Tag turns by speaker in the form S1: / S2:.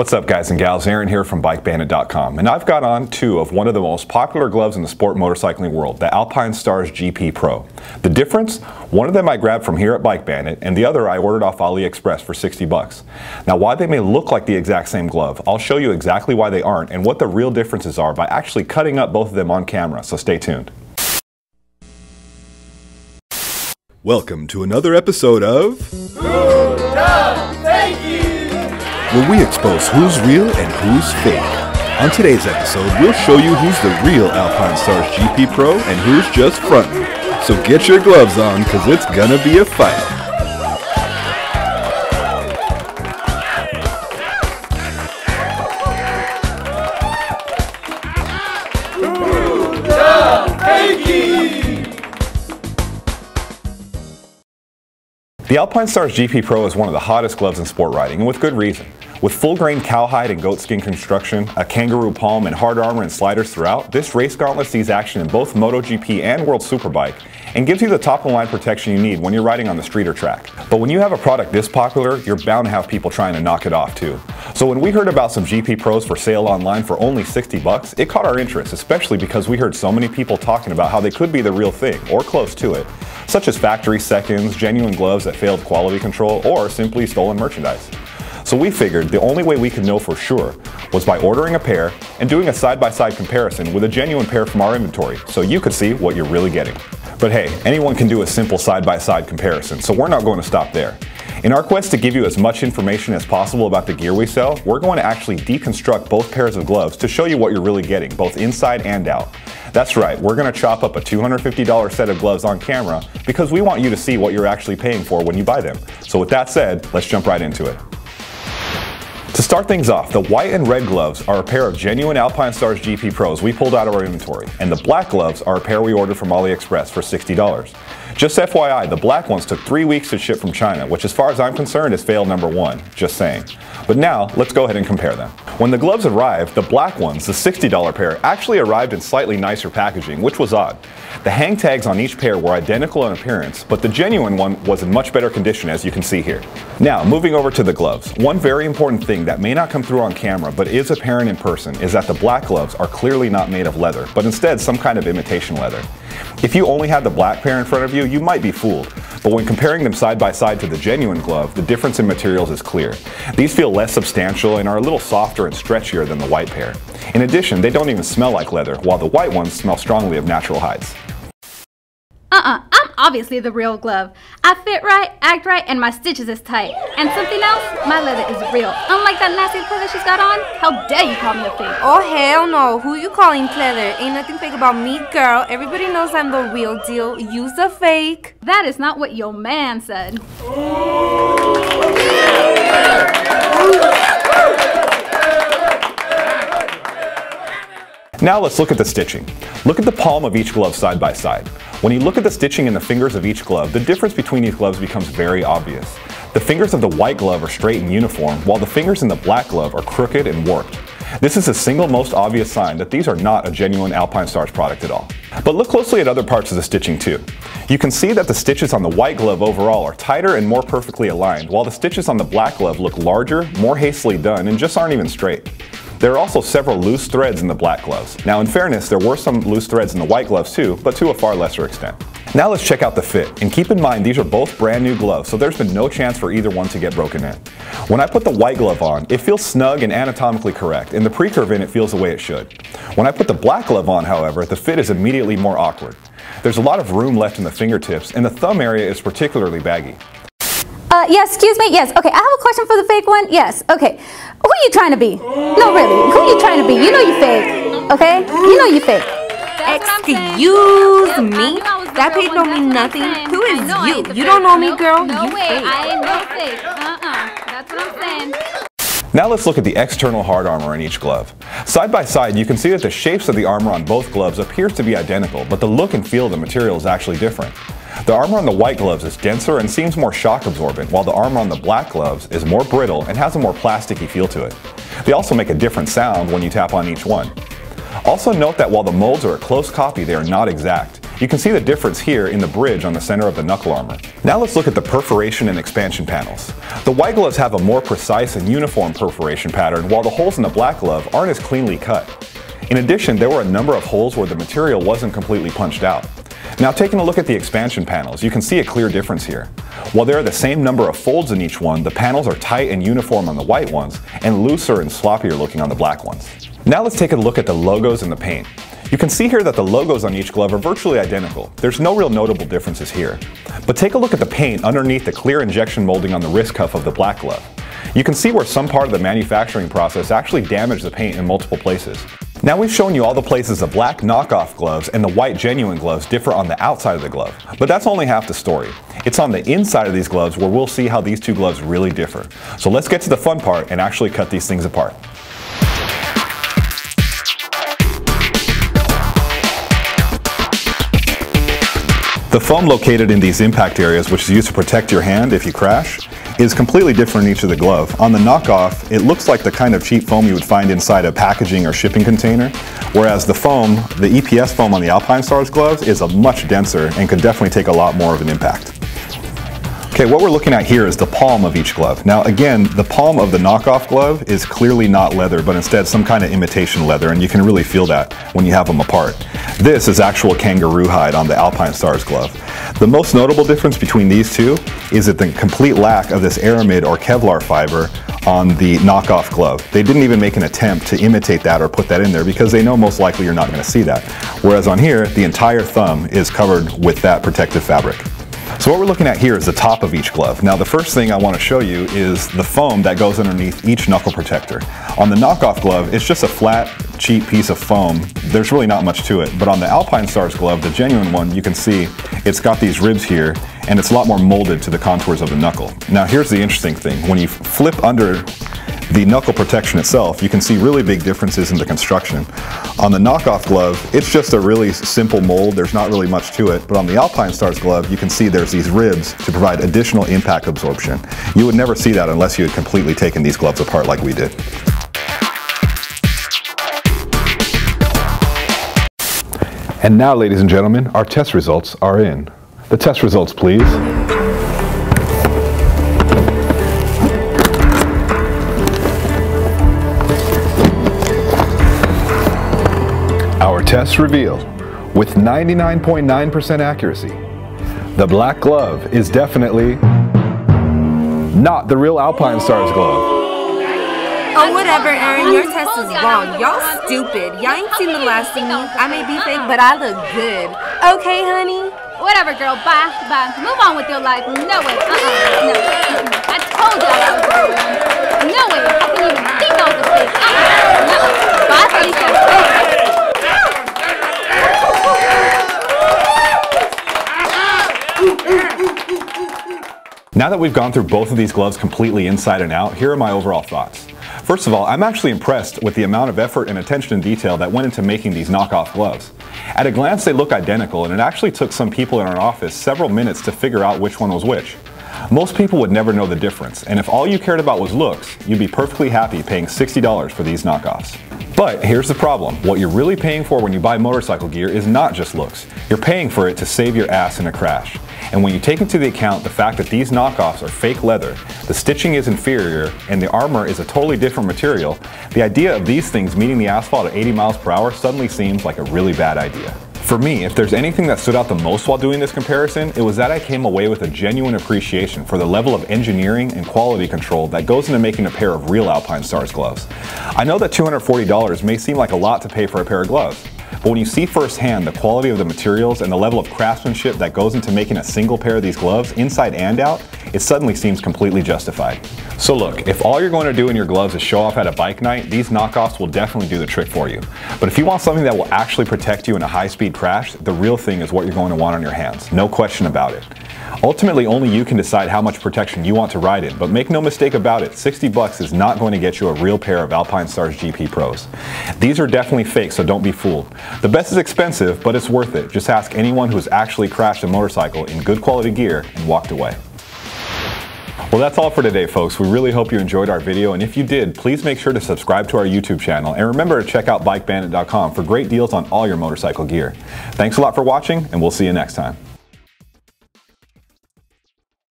S1: What's up guys and gals, Aaron here from BikeBandit.com and I've got on two of one of the most popular gloves in the sport motorcycling world, the Alpinestars GP Pro. The difference? One of them I grabbed from here at BikeBandit and the other I ordered off AliExpress for 60 bucks. Now while they may look like the exact same glove, I'll show you exactly why they aren't and what the real differences are by actually cutting up both of them on camera, so stay tuned.
S2: Welcome to another episode of
S3: Thank you.
S2: Where we expose who's real and who's fake. On today's episode, we'll show you who's the real Alpinestars GP Pro and who's just fronting. So get your gloves on, cause it's gonna be a fight.
S3: The you.
S1: The Alpinestars GP Pro is one of the hottest gloves in sport riding, and with good reason. With full grain cowhide and goatskin construction, a kangaroo palm, and hard armor and sliders throughout, this race gauntlet sees action in both MotoGP and World Superbike and gives you the top of the line protection you need when you're riding on the street or track. But when you have a product this popular, you're bound to have people trying to knock it off too. So when we heard about some GP Pros for sale online for only 60 bucks, it caught our interest, especially because we heard so many people talking about how they could be the real thing or close to it, such as factory seconds, genuine gloves that failed quality control, or simply stolen merchandise. So we figured the only way we could know for sure was by ordering a pair and doing a side-by-side comparison with a genuine pair from our inventory so you could see what you're really getting. But hey, anyone can do a simple side-by-side comparison, so we're not going to stop there. In our quest to give you as much information as possible about the gear we sell, we're going to actually deconstruct both pairs of gloves to show you what you're really getting, both inside and out. That's right, we're going to chop up a $250 set of gloves on camera because we want you to see what you're actually paying for when you buy them. So with that said, let's jump right into it. To start things off, the white and red gloves are a pair of genuine Alpinestars GP Pros we pulled out of our inventory, and the black gloves are a pair we ordered from AliExpress for $60. Just FYI, the black ones took three weeks to ship from China, which as far as I'm concerned is fail number one, just saying. But now, let's go ahead and compare them. When the gloves arrived, the black ones, the $60 pair, actually arrived in slightly nicer packaging, which was odd. The hang tags on each pair were identical in appearance, but the genuine one was in much better condition as you can see here. Now, moving over to the gloves. One very important thing that may not come through on camera but is apparent in person is that the black gloves are clearly not made of leather, but instead some kind of imitation leather. If you only had the black pair in front of you, you might be fooled. But when comparing them side by side to the genuine glove, the difference in materials is clear. These feel less substantial and are a little softer and stretchier than the white pair. In addition, they don't even smell like leather, while the white ones smell strongly of natural hides.
S4: Uh-uh, obviously the real glove. I fit right, act right, and my stitches is tight. And something else, my leather is real. Unlike that nasty leather she's got on, how dare you call me a fake?
S5: Oh hell no! Who you calling clever? Ain't nothing fake about me, girl. Everybody knows I'm the real deal. Use the fake.
S4: That is not what your man said.
S1: Now let's look at the stitching. Look at the palm of each glove side by side. When you look at the stitching in the fingers of each glove, the difference between these gloves becomes very obvious. The fingers of the white glove are straight and uniform, while the fingers in the black glove are crooked and warped. This is the single most obvious sign that these are not a genuine Alpinestars product at all. But look closely at other parts of the stitching too. You can see that the stitches on the white glove overall are tighter and more perfectly aligned, while the stitches on the black glove look larger, more hastily done, and just aren't even straight. There are also several loose threads in the black gloves. Now in fairness, there were some loose threads in the white gloves too, but to a far lesser extent. Now let's check out the fit, and keep in mind these are both brand new gloves, so there's been no chance for either one to get broken in. When I put the white glove on, it feels snug and anatomically correct, and the pre-curve in it feels the way it should. When I put the black glove on, however, the fit is immediately more awkward. There's a lot of room left in the fingertips, and the thumb area is particularly baggy.
S4: Uh, yes, excuse me, yes. Okay, I have a question for the fake one. Yes, okay. Who are you trying to be? No, really, who are you trying to be? You know you fake, okay? You know you fake.
S5: Excuse me. That page don't mean nothing. Who is you? You don't know me, girl.
S4: No
S5: You
S4: way,
S5: fake.
S4: I ain't no fake. Uh-uh, that's what I'm saying.
S1: Now let's look at the external hard armor in each glove. Side by side, you can see that the shapes of the armor on both gloves appears to be identical, but the look and feel of the material is actually different. The armor on the white gloves is denser and seems more shock absorbent, while the armor on the black gloves is more brittle and has a more plasticky feel to it. They also make a different sound when you tap on each one. Also note that while the molds are a close copy, they are not exact. You can see the difference here in the bridge on the center of the knuckle armor. Now let's look at the perforation and expansion panels. The white gloves have a more precise and uniform perforation pattern while the holes in the black glove aren't as cleanly cut. In addition, there were a number of holes where the material wasn't completely punched out. Now taking a look at the expansion panels, you can see a clear difference here. While there are the same number of folds in each one, the panels are tight and uniform on the white ones, and looser and sloppier looking on the black ones. Now let's take a look at the logos and the paint. You can see here that the logos on each glove are virtually identical. There's no real notable differences here. But take a look at the paint underneath the clear injection molding on the wrist cuff of the black glove. You can see where some part of the manufacturing process actually damaged the paint in multiple places. Now we've shown you all the places the black knockoff gloves and the white genuine gloves differ on the outside of the glove. But that's only half the story. It's on the inside of these gloves where we'll see how these two gloves really differ. So let's get to the fun part and actually cut these things apart. The foam located in these impact areas, which is used to protect your hand if you crash, is completely different in each of the glove. On the knockoff, it looks like the kind of cheap foam you would find inside a packaging or shipping container, whereas the foam, the EPS foam on the Alpinestars gloves, is a much denser and could definitely take a lot more of an impact. Okay, what we're looking at here is the palm of each glove. Now again, the palm of the knockoff glove is clearly not leather, but instead some kind of imitation leather, and you can really feel that when you have them apart. This is actual kangaroo hide on the Alpinestars glove. The most notable difference between these two is that the complete lack of this aramid or Kevlar fiber on the knockoff glove. They didn't even make an attempt to imitate that or put that in there because they know most likely you're not going to see that. Whereas on here, the entire thumb is covered with that protective fabric. So what we're looking at here is the top of each glove. Now the first thing I want to show you is the foam that goes underneath each knuckle protector. On the knockoff glove, it's just a flat, cheap piece of foam. There's really not much to it. But on the Alpinestars glove, the genuine one, you can see it's got these ribs here and it's a lot more molded to the contours of the knuckle. Now here's the interesting thing. When you flip under the knuckle protection itself, you can see really big differences in the construction. On the knockoff glove, it's just a really simple mold. There's not really much to it. But on the Alpinestars glove, you can see there's these ribs to provide additional impact absorption. You would never see that unless you had completely taken these gloves apart like we did. And now, ladies and gentlemen, our test results are in. The test results, please. Tests reveal, with 99.9% accuracy, the black glove is definitely not the real Alpinestars glove.
S5: Oh, whatever, Aaron. Your test is wrong. Y'all stupid. Y'all ain't seen the last of me. I may be fake, but I look good. Okay, honey?
S4: Whatever, girl. Bye. Bye. Move on with your life. No way. Uh-uh. No. I told y'all I was real. No way. I can even think I was a fake. Uh-uh. No. Bye, Felicia.
S1: Now that we've gone through both of these gloves completely inside and out, here are my overall thoughts. First of all, I'm actually impressed with the amount of effort and attention to detail that went into making these knockoff gloves. At a glance, they look identical, and it actually took some people in our office several minutes to figure out which one was which. Most people would never know the difference, and if all you cared about was looks, you'd be perfectly happy paying $60 for these knockoffs. But here's the problem. What you're really paying for when you buy motorcycle gear is not just looks. You're paying for it to save your ass in a crash. And when you take into the account the fact that these knockoffs are fake leather, the stitching is inferior, and the armor is a totally different material, the idea of these things meeting the asphalt at 80 miles per hour suddenly seems like a really bad idea. For me, if there's anything that stood out the most while doing this comparison, it was that I came away with a genuine appreciation for the level of engineering and quality control that goes into making a pair of real Alpinestars gloves. I know that $240 may seem like a lot to pay for a pair of gloves, but when you see firsthand the quality of the materials and the level of craftsmanship that goes into making a single pair of these gloves, inside and out, it suddenly seems completely justified. So look, if all you're going to do in your gloves is show off at a bike night, these knockoffs will definitely do the trick for you. But if you want something that will actually protect you in a high-speed crash, the real thing is what you're going to want on your hands. No question about it. Ultimately, only you can decide how much protection you want to ride in, but make no mistake about it, 60 bucks is not going to get you a real pair of Alpinestars GP Pros. These are definitely fake, so don't be fooled. The best is expensive, but it's worth it. Just ask anyone who's actually crashed a motorcycle in good quality gear and walked away. Well, that's all for today, folks. We really hope you enjoyed our video, and if you did, please make sure to subscribe to our YouTube channel, and remember to check out BikeBandit.com for great deals on all your motorcycle gear. Thanks a lot for watching, and we'll see you next time.